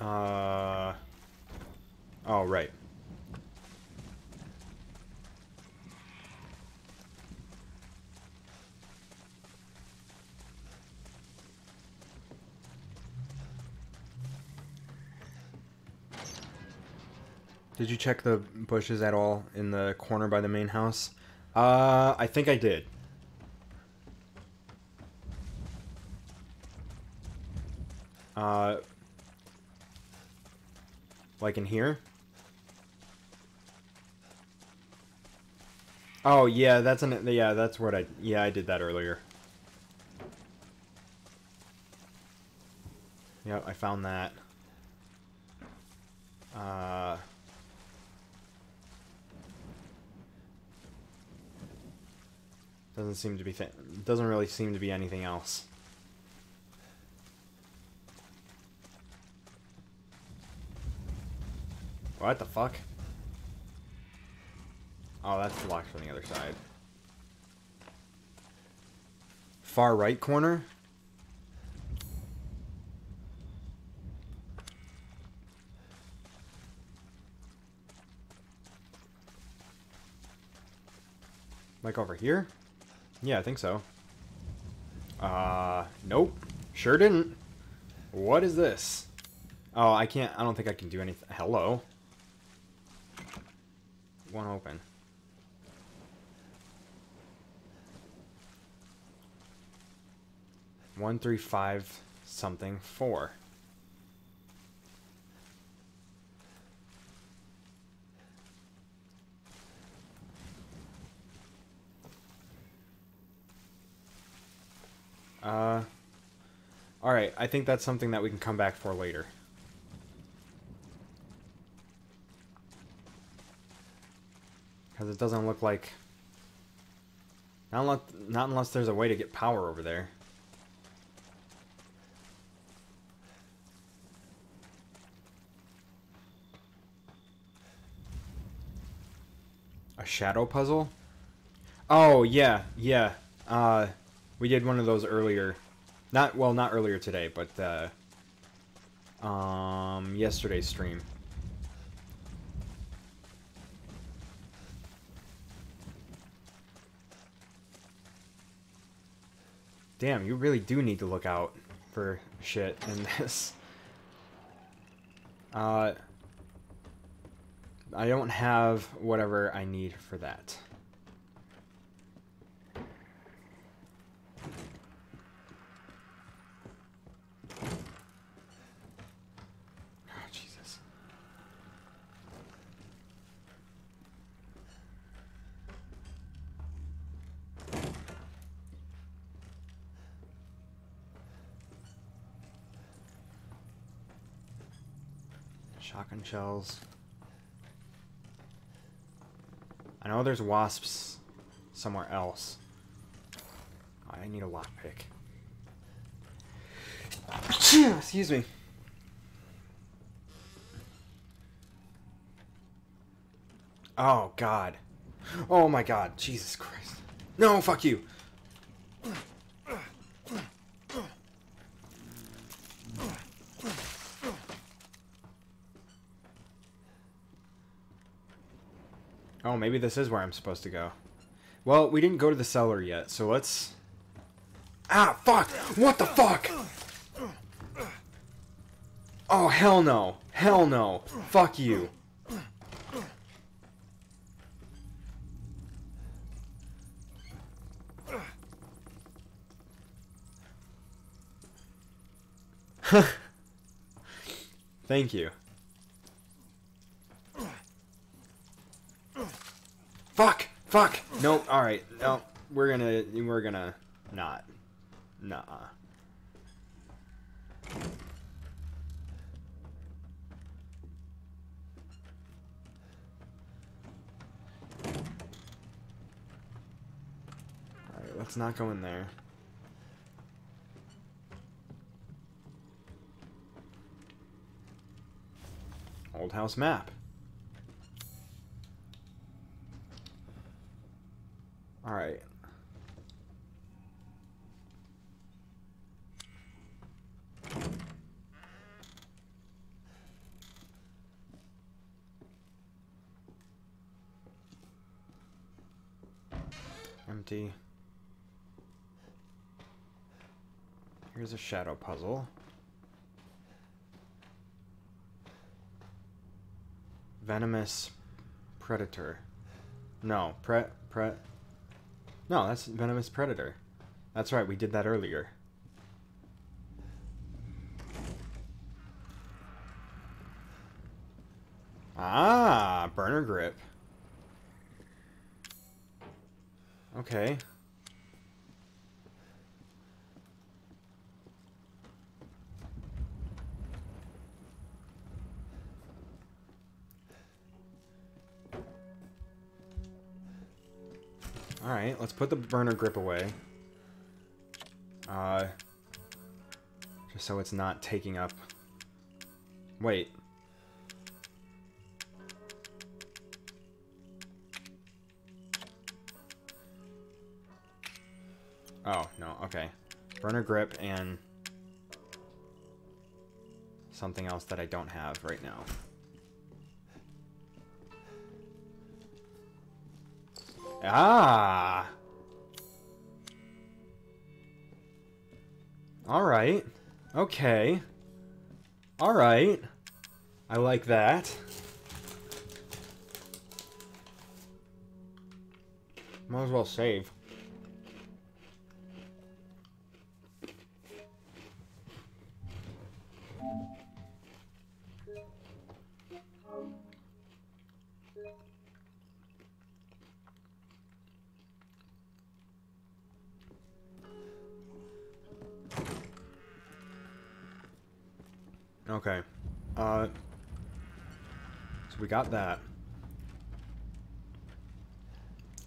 Uh. Oh, right. Did you check the bushes at all in the corner by the main house? Uh, I think I did. Uh, like in here? Oh, yeah, that's an, yeah, that's what I, yeah, I did that earlier. Yep, I found that. Uh... Doesn't seem to be, doesn't really seem to be anything else. What the fuck? Oh, that's locked from the other side. Far right corner? Like over here? Yeah, I think so. Uh, nope. Sure didn't. What is this? Oh, I can't, I don't think I can do anything. Hello? One open. One, three, five, something, four. Uh, alright, I think that's something that we can come back for later. It doesn't look like... Not unless, not unless there's a way to get power over there. A shadow puzzle? Oh, yeah, yeah. Uh, we did one of those earlier. Not, well, not earlier today, but, uh, um, yesterday's stream. Damn, you really do need to look out for shit in this. Uh, I don't have whatever I need for that. Oh, Jesus. Shotgun shells. I know there's wasps somewhere else. I need a lockpick. Excuse me. Oh, God. Oh, my God. Jesus Christ. No, fuck you. Oh, maybe this is where I'm supposed to go. Well, we didn't go to the cellar yet, so let's... Ah, fuck! What the fuck? Oh, hell no. Hell no. Fuck you. Thank you. Fuck! Fuck! Nope, alright. No, oh, we're gonna... We're gonna... Not. Nah. Alright, let's not go in there. Old house map. All right. Empty. Here's a shadow puzzle. Venomous predator. No, pre, pre, no, that's venomous predator. That's right, we did that earlier. Ah, burner grip. Okay. Let's put the burner grip away. Uh, just so it's not taking up... Wait. Oh, no, okay. Burner grip and something else that I don't have right now. Ah! Alright. Okay. Alright. I like that. Might as well save. Got that.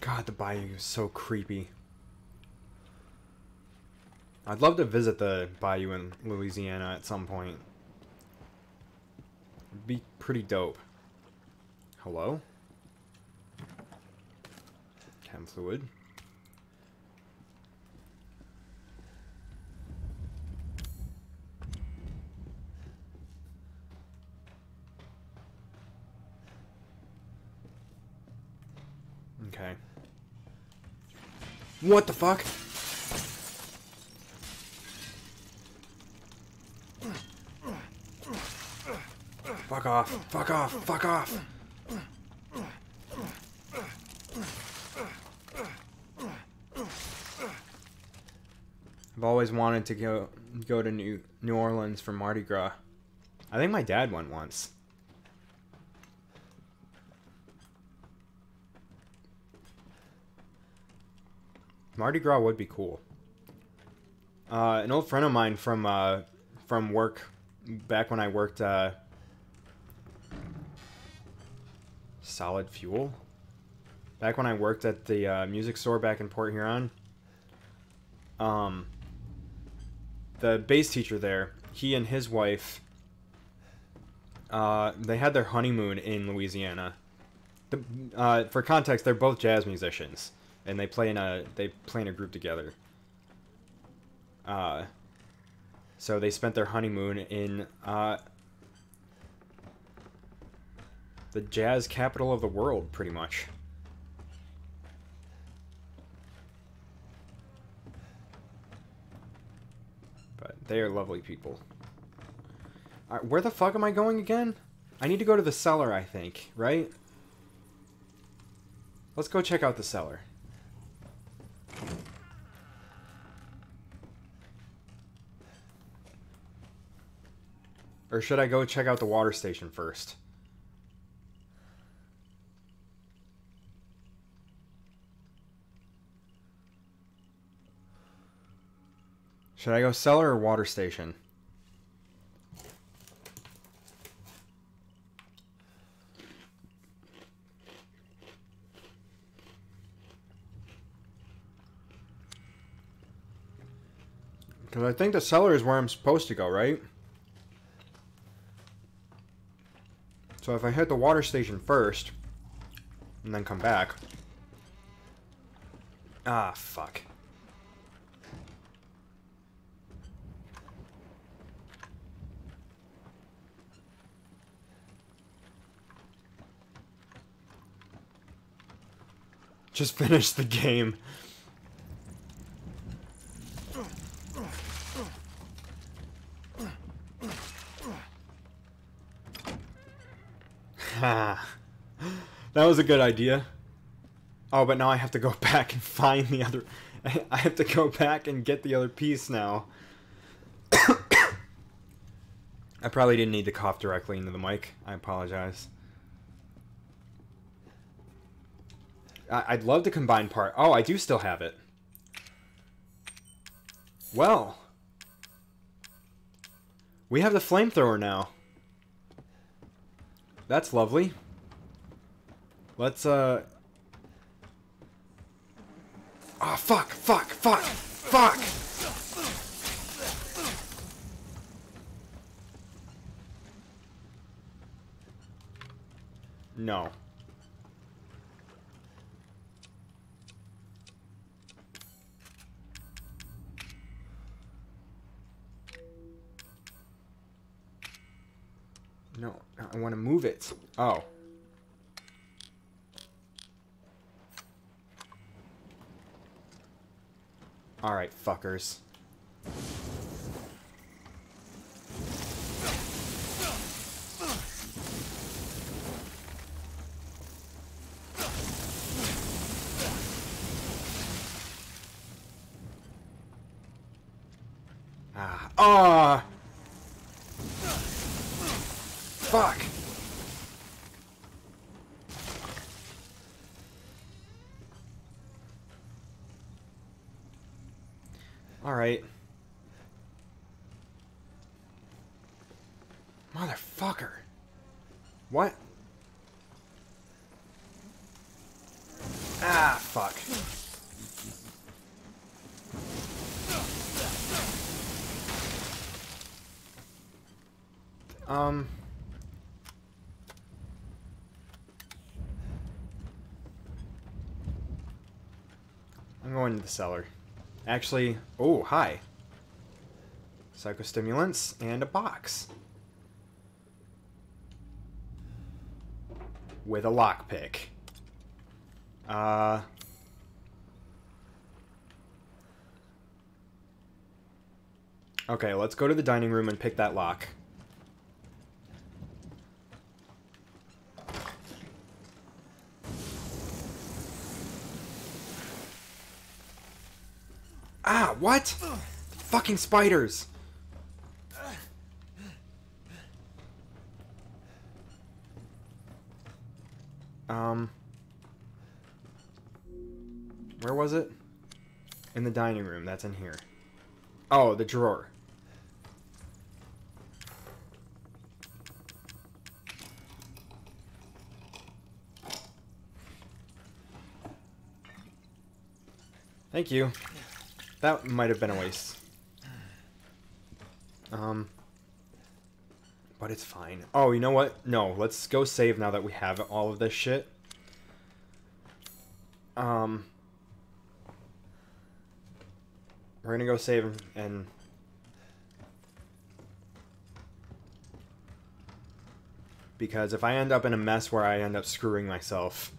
God, the bayou is so creepy. I'd love to visit the bayou in Louisiana at some point. It'd be pretty dope. Hello? Chem fluid. Okay. What the fuck? Fuck off. Fuck off. Fuck off. I've always wanted to go go to New New Orleans for Mardi Gras. I think my dad went once. Mardi Gras would be cool. Uh, an old friend of mine from uh, from work, back when I worked uh, Solid Fuel, back when I worked at the uh, music store back in Port Huron. Um, the bass teacher there, he and his wife, uh, they had their honeymoon in Louisiana. The, uh, for context, they're both jazz musicians and they play in a they play in a group together. Uh, so they spent their honeymoon in uh, the jazz capital of the world, pretty much. But they are lovely people. Right, where the fuck am I going again? I need to go to the cellar, I think, right? Let's go check out the cellar. Or should I go check out the water station first? Should I go cellar or water station? Because I think the cellar is where I'm supposed to go, right? So if I hit the water station first, and then come back... Ah, fuck. Just finish the game. that was a good idea. Oh, but now I have to go back and find the other... I have to go back and get the other piece now. I probably didn't need to cough directly into the mic. I apologize. I would love to combine part... Oh, I do still have it. Well. We have the flamethrower now. That's lovely. Let's, uh... Oh, fuck, fuck, fuck, fuck! No. No, I want to move it. Oh. Alright, fuckers. Ah. Ah! Fuck! Alright. Motherfucker. What? Ah, fuck. Um... I'm going to the cellar. Actually, oh, hi. Psychostimulants and a box. With a lockpick. Uh... Okay, let's go to the dining room and pick that lock. Ah, what? Fucking spiders. Um. Where was it? In the dining room. That's in here. Oh, the drawer. Thank you. That might have been a waste. Um, but it's fine. Oh, you know what? No, let's go save now that we have all of this shit. Um, we're gonna go save and because if I end up in a mess where I end up screwing myself,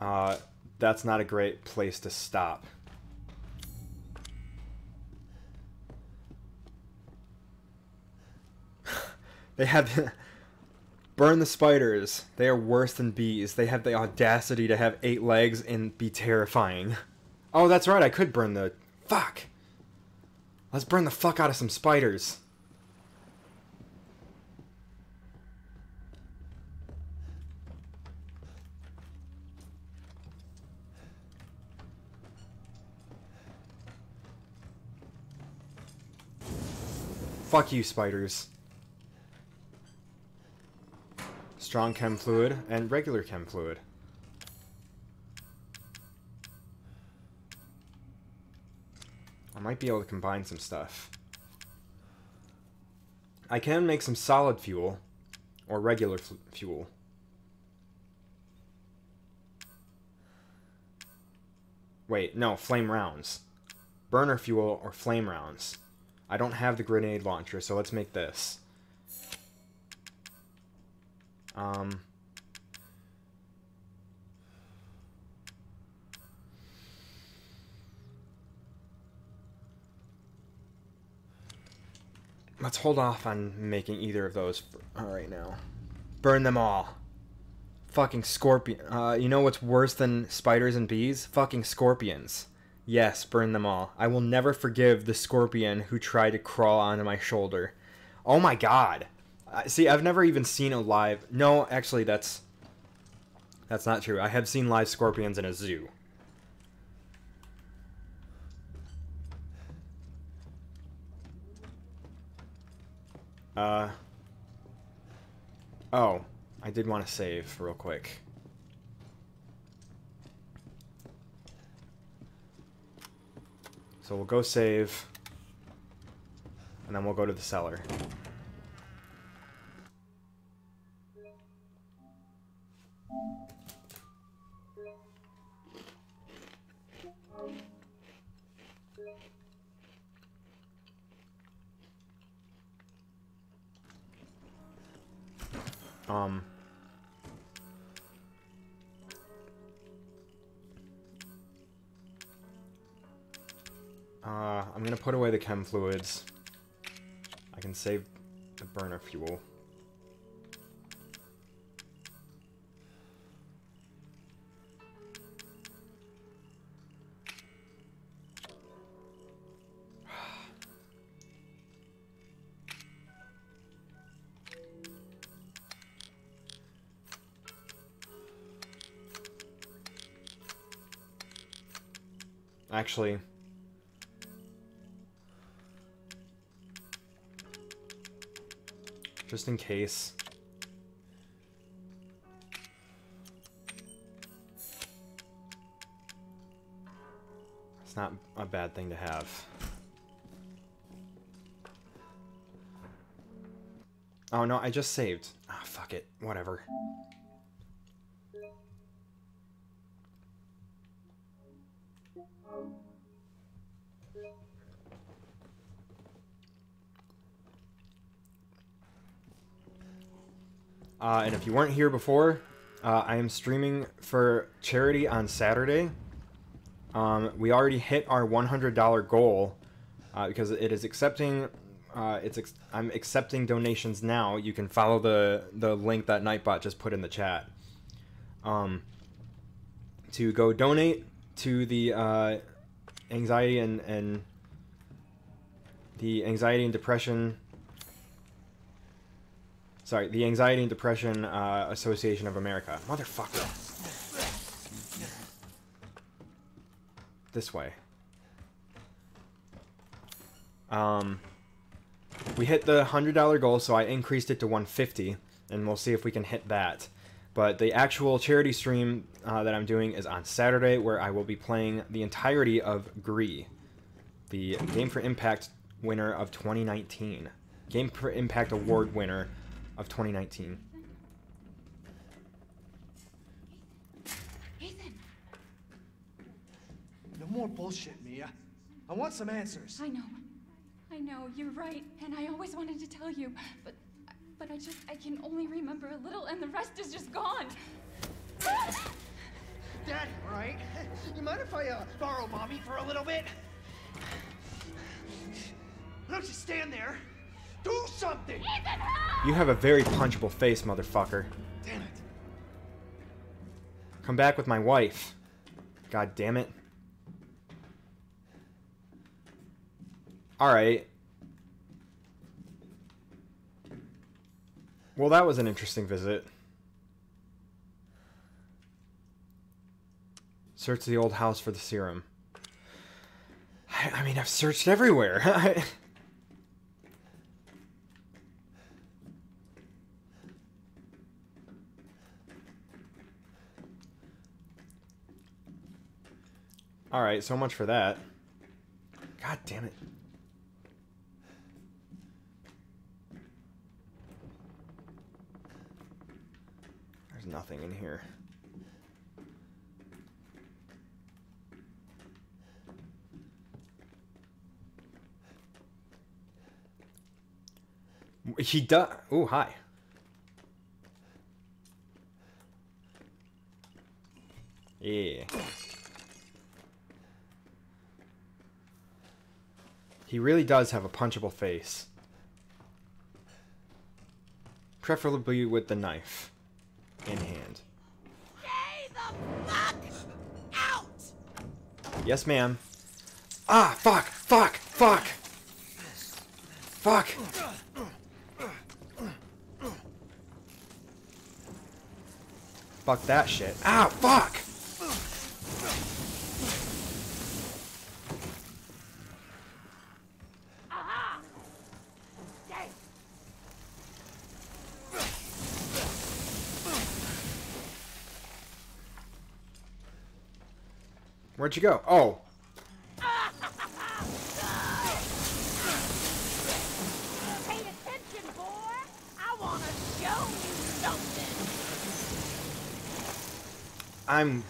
uh, that's not a great place to stop. They have burn the spiders. They are worse than bees. They have the audacity to have eight legs and be terrifying. Oh, that's right. I could burn the fuck. Let's burn the fuck out of some spiders. Fuck you, spiders. Strong chem fluid, and regular chem fluid. I might be able to combine some stuff. I can make some solid fuel, or regular fuel. Wait, no, flame rounds. Burner fuel or flame rounds. I don't have the grenade launcher, so let's make this. Um, let's hold off on making either of those right now. Burn them all. Fucking scorpion. Uh, you know what's worse than spiders and bees? Fucking scorpions. Yes, burn them all. I will never forgive the scorpion who tried to crawl onto my shoulder. Oh my god. See, I've never even seen a live. No, actually, that's that's not true. I have seen live scorpions in a zoo. Uh. Oh, I did want to save real quick. So we'll go save. And then we'll go to the cellar. Um, uh, I'm gonna put away the chem fluids. I can save the burner fuel. Actually, just in case. It's not a bad thing to have. Oh no, I just saved. Ah, oh, fuck it. Whatever. Uh, and if you weren't here before, uh, I am streaming for charity on Saturday. Um, we already hit our $100 goal uh, because it is accepting. Uh, it's ex I'm accepting donations now. You can follow the the link that Nightbot just put in the chat. Um, to go donate to the uh, anxiety and and the anxiety and depression Sorry, the Anxiety and Depression uh, Association of America. Motherfucker. This way. Um, we hit the $100 goal, so I increased it to 150 and we'll see if we can hit that. But the actual charity stream uh, that I'm doing is on Saturday, where I will be playing the entirety of Gris, the Game for Impact winner of 2019. Game for Impact Award winner of 2019. Ethan. No more bullshit, Mia. I want some answers. I know. I know, you're right. And I always wanted to tell you, but but I just I can only remember a little and the rest is just gone. Daddy, right? You mind if I uh, borrow mommy for a little bit? Why Don't you stand there. Do something! You have a very punchable face, motherfucker. Damn it. Come back with my wife. God damn it. Alright. Well, that was an interesting visit. Search the old house for the serum. I, I mean, I've searched everywhere. Alright, so much for that. God damn it. There's nothing in here. He does. Oh, hi. Yeah. He really does have a punchable face. preferably with the knife Yes, ma'am. Ah, fuck, fuck, fuck. Fuck. Fuck that shit. Ah, fuck. Aha! Stay! Where'd you go? Oh, Pay attention, boy! I wanna show you something! I'm.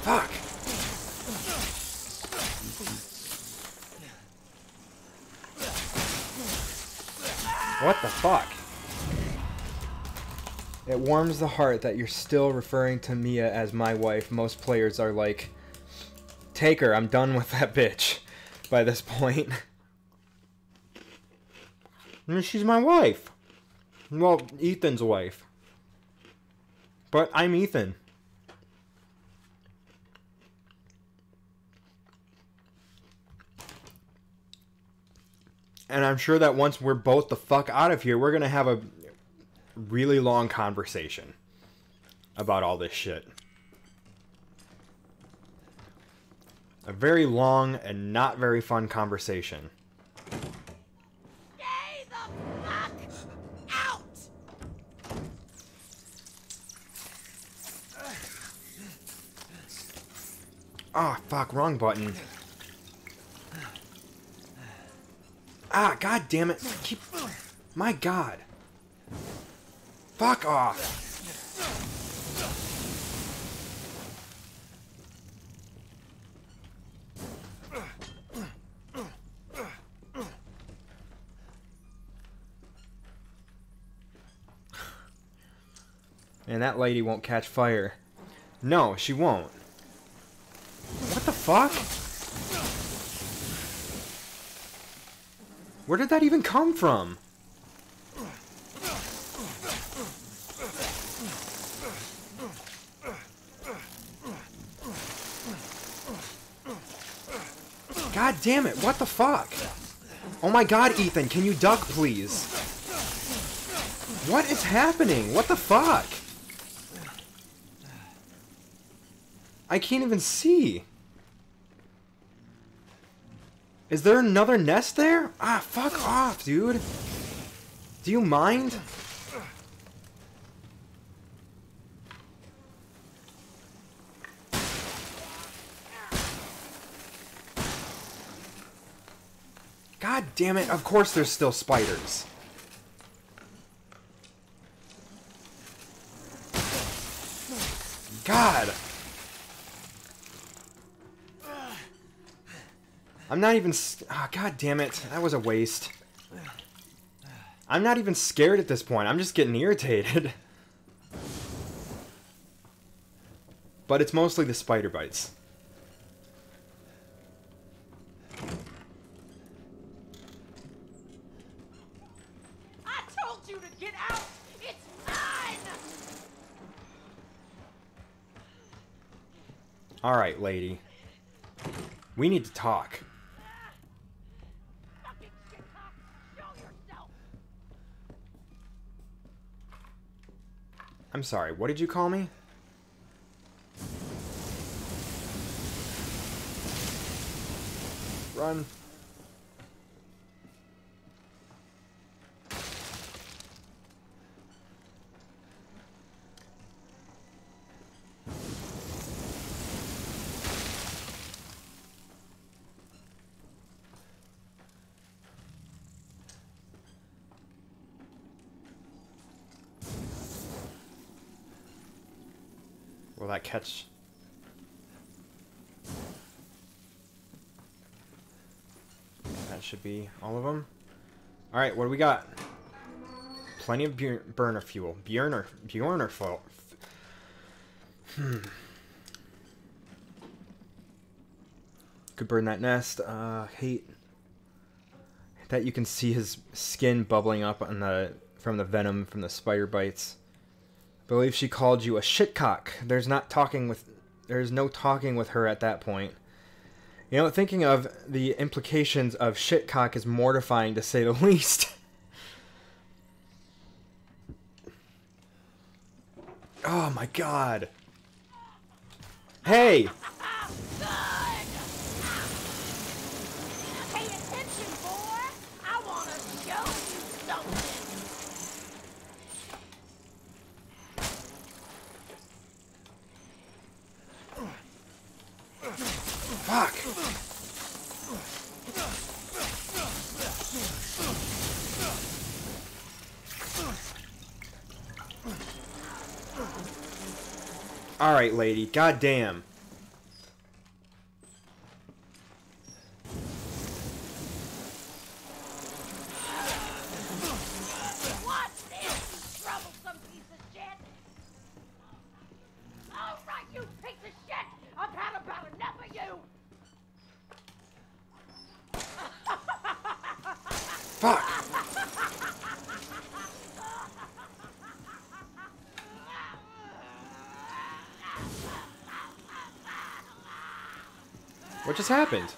Fuck. What the fuck? It warms the heart that you're still referring to Mia as my wife. Most players are like, take her, I'm done with that bitch by this point. She's my wife. Well, Ethan's wife. But I'm Ethan. And I'm sure that once we're both the fuck out of here, we're to have a really long conversation about all this shit. A very long and not very fun conversation. Stay the fuck out! Ah, fuck, wrong button. Ah, god damn it. Keep My god. Fuck off. And that lady won't catch fire. No, she won't. What the fuck? Where did that even come from? God damn it, what the fuck? Oh my god, Ethan, can you duck, please? What is happening? What the fuck? I can't even see. Is there another nest there? Ah, fuck off, dude. Do you mind? God damn it, of course there's still spiders. God. I'm not even. Ah, God damn it. That was a waste. I'm not even scared at this point. I'm just getting irritated. but it's mostly the spider bites. I told you to get out! It's mine! Alright, lady. We need to talk. I'm sorry, what did you call me? Run. That catch? That should be all of them. All right, what do we got? Plenty of burner fuel. Bjorner, Bjorner fuel. Hmm. Could burn that nest. Uh, hate that you can see his skin bubbling up on the from the venom from the spider bites. Believe she called you a shitcock. There's not talking with there's no talking with her at that point. You know, thinking of the implications of shitcock is mortifying to say the least. oh my god. Hey! Pay attention, boy. I want to show you something. Fuck! Alright, lady. Goddamn. Watch this, you troublesome piece of shit. All right, you piece of shit. I've had about enough of you. Fuck! What just happened?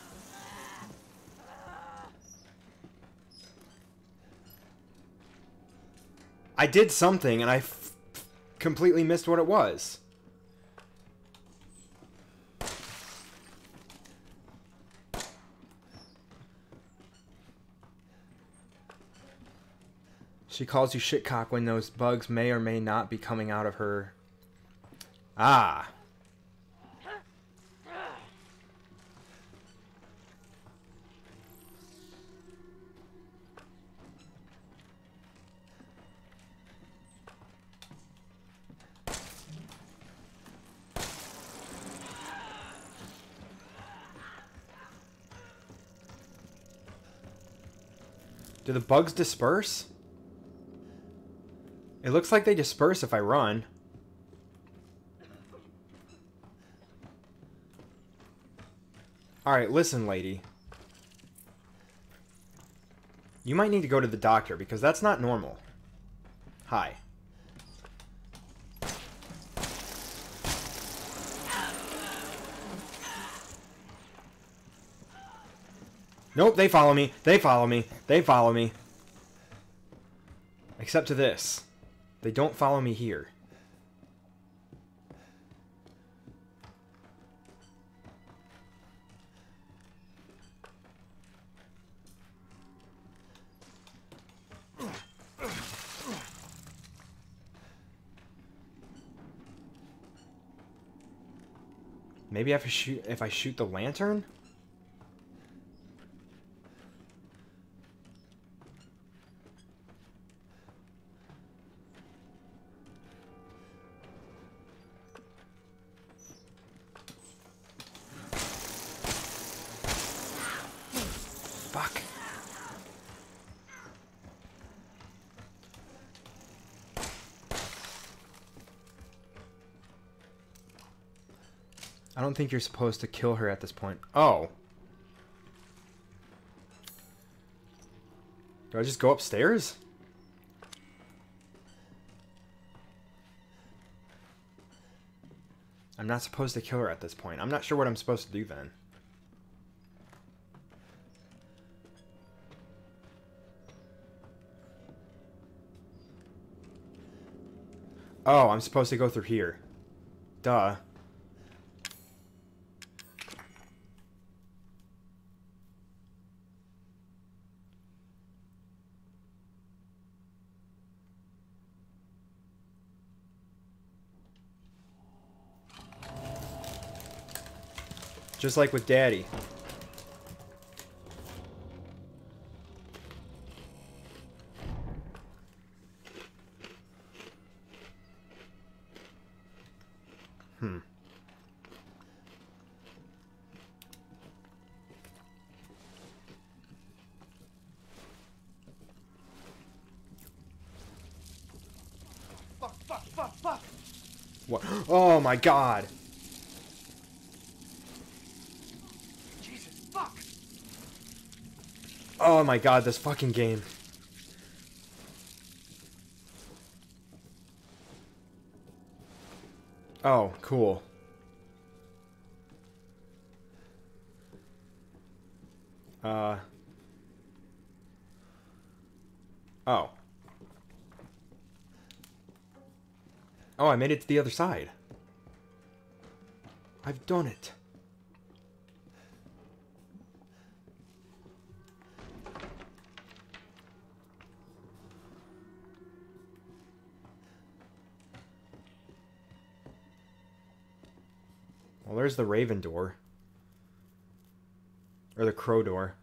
I did something and I completely missed what it was. She calls you shitcock when those bugs may or may not be coming out of her. Ah. Do the bugs disperse? It looks like they disperse if I run. Alright, listen, lady. You might need to go to the doctor because that's not normal. Hi. Nope, they follow me. They follow me. They follow me. Except to this. They don't follow me here. Maybe if I shoot if I shoot the lantern? Don't think you're supposed to kill her at this point. Oh. Do I just go upstairs? I'm not supposed to kill her at this point. I'm not sure what I'm supposed to do then. Oh, I'm supposed to go through here. Duh. Just like with Daddy. Hmm. Fuck, fuck, fuck, fuck. What? Oh my god. Oh my god, this fucking game. Oh, cool. Uh. Oh. Oh, I made it to the other side. I've done it. Well, there's the Raven door. Or the Crow door.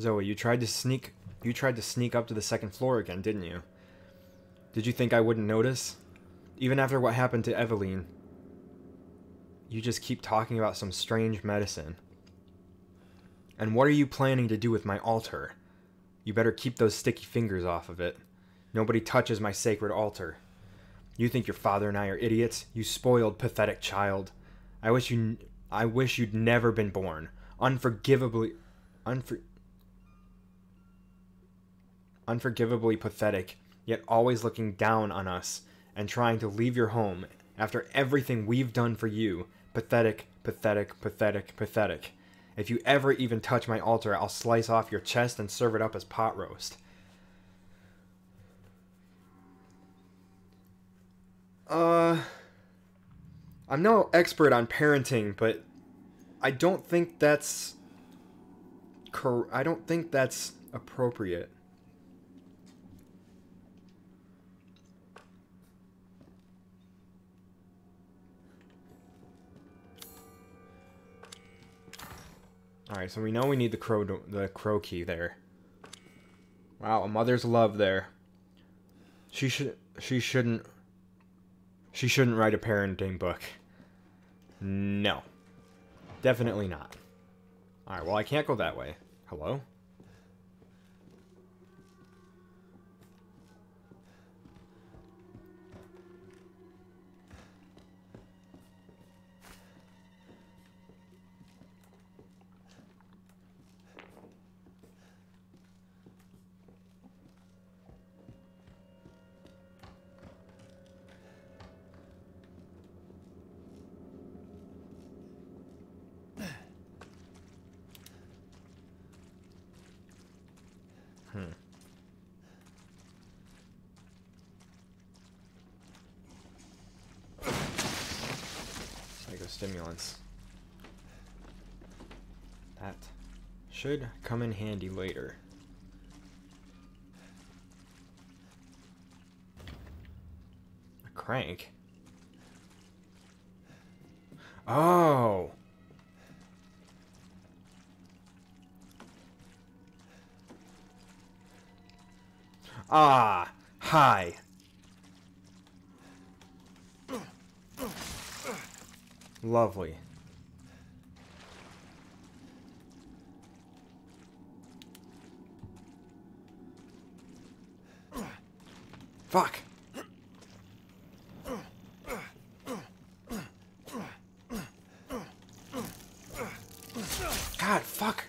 Zoe, you tried to sneak you tried to sneak up to the second floor again, didn't you? Did you think I wouldn't notice? Even after what happened to Eveline, you just keep talking about some strange medicine. And what are you planning to do with my altar? You better keep those sticky fingers off of it. Nobody touches my sacred altar. You think your father and I are idiots? You spoiled, pathetic child. I wish you I wish you'd never been born. Unforgivably unfor unforgivably pathetic, yet always looking down on us and trying to leave your home after everything we've done for you. Pathetic, pathetic, pathetic, pathetic. If you ever even touch my altar, I'll slice off your chest and serve it up as pot roast. Uh, I'm no expert on parenting, but I don't think that's cor- I don't think that's appropriate. All right, so we know we need the crow the crow key there. Wow, a mother's love there. She should she shouldn't she shouldn't write a parenting book. No. Definitely not. All right, well I can't go that way. Hello? Should come in handy later. A crank? Oh! Ah, hi. Lovely. Fuck. God, fuck.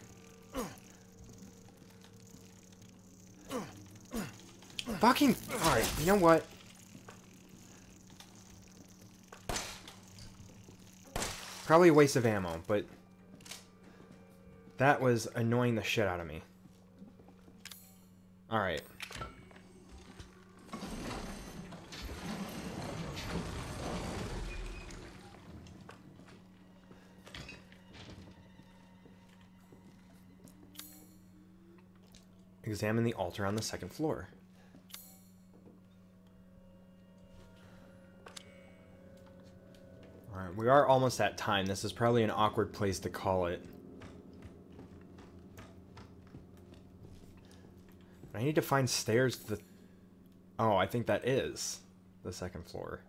Fucking. Alright, you know what? Probably a waste of ammo, but. That was annoying the shit out of me. Alright. Examine the altar on the second floor. Alright, we are almost at time. This is probably an awkward place to call it. I need to find stairs to the... Oh, I think that is the second floor.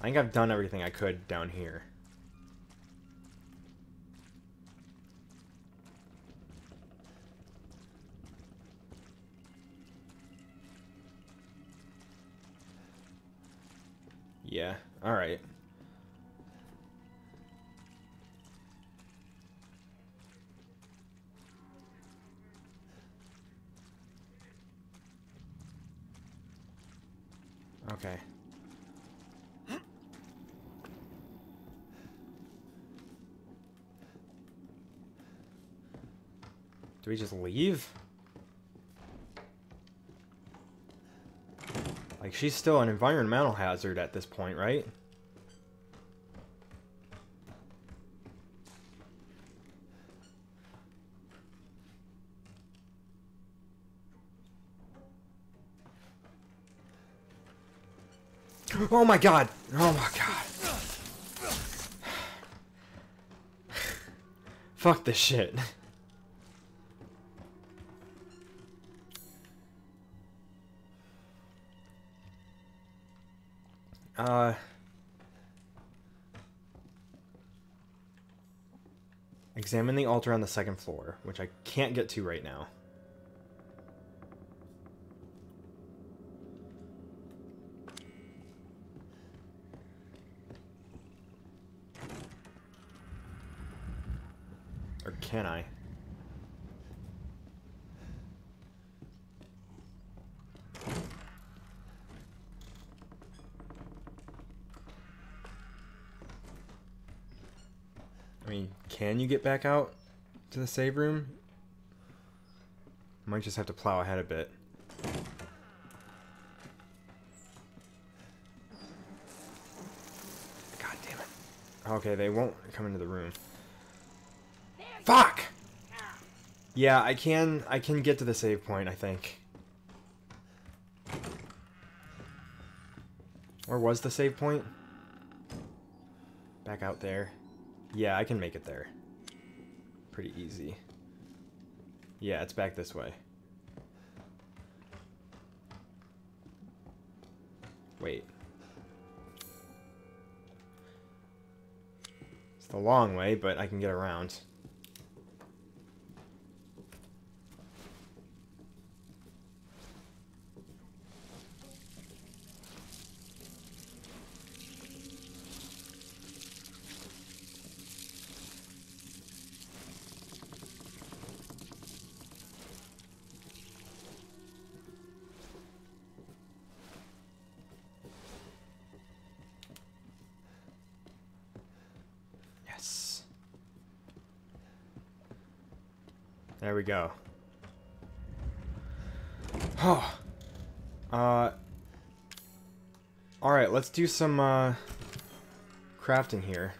I think I've done everything I could down here. Yeah, alright. Okay. We just leave? Like, she's still an environmental hazard at this point, right? Oh my god! Oh my god! Fuck this shit. Uh... Examine the altar on the second floor, which I can't get to right now. Or can I? Can you get back out to the save room? Might just have to plow ahead a bit. God damn it. Okay, they won't come into the room. Fuck! Yeah, I can I can get to the save point, I think. Where was the save point? Back out there. Yeah, I can make it there. Pretty easy. Yeah, it's back this way. Wait. It's the long way, but I can get around. We go. Oh. Uh. Alright, let's do some, uh, crafting here.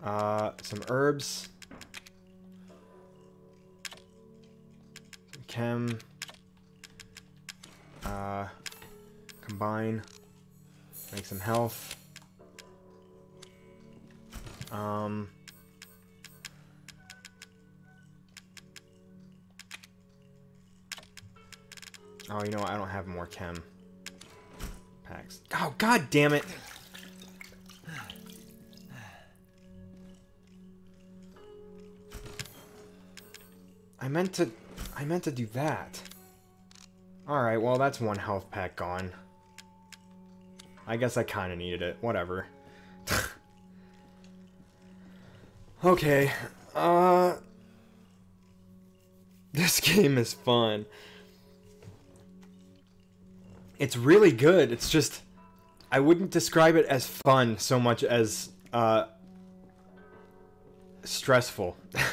Uh, some herbs. Some chem. Uh, combine. Make some health. Um. Oh, you know what? I don't have more chem packs. Oh, god damn it! I meant to... I meant to do that. Alright, well, that's one health pack gone. I guess I kind of needed it. Whatever. okay. Uh... This game is fun. It's really good. It's just... I wouldn't describe it as fun so much as, uh... Stressful.